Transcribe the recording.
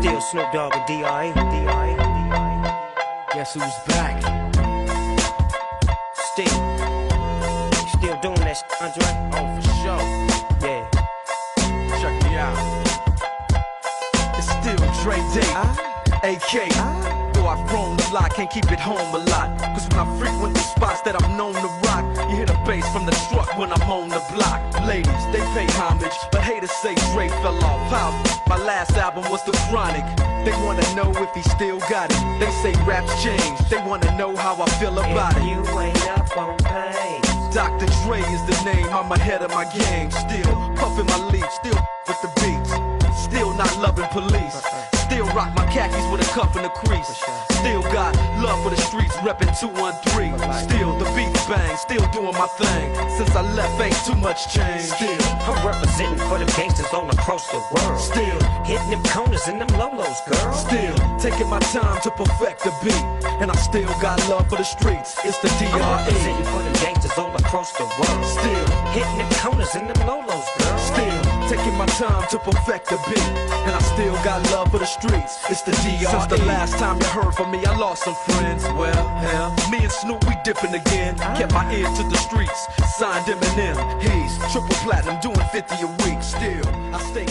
Still Snoop Dogg and. D.R.E. Guess who's back? Still. Still doing that, shit, Andre? Oh, for sure. Yeah. Check me out. It's still Dre Day, ah. AK. Though ah. I've grown a lot, can't keep it home a lot. Cause when I frequent the spots that I'm known to rock, you hear the bass from the truck when I'm on the block. Ladies, they pay homage, but haters say Dre fell off. How? Last album was The Chronic. They wanna know if he still got it. They say raps change. They wanna know how I feel about If it. you ain't up on pain. Dr. Dre is the name, I'm ahead of my game. Still puffin' my leaf, still with the beats. Still not loving police. Still rock my khakis with a cuff and a crease. Still got love for the streets, reppin' 213. Still the still doing my thing. Since I left, ain't too much change. Still, I'm representing for the gangsters all across the world. still, Hitting them corners and them lolos, girl. still taking my time to perfect the beat. And I still got love for the streets. It's the I'm representing for the gangsters all across the world. Still, Hitting them corners and them lolos, girl. Still taking my time to perfect the beat, and I still got love for the streets. It's the DRE. Since the last time you heard from me, I lost some friends. Well, hell, Snoop we dipping again. Kept my ear to the streets, signed Eminem. He's triple platinum, doing 50 a week. Still, I stay.